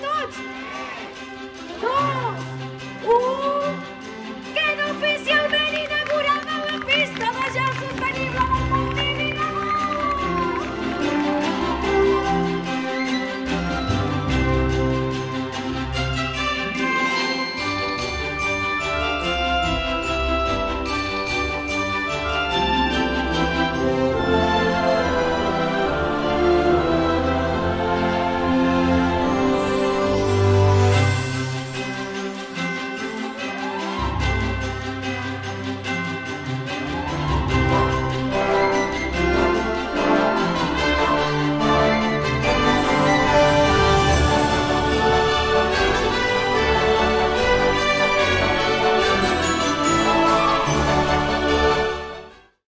my god!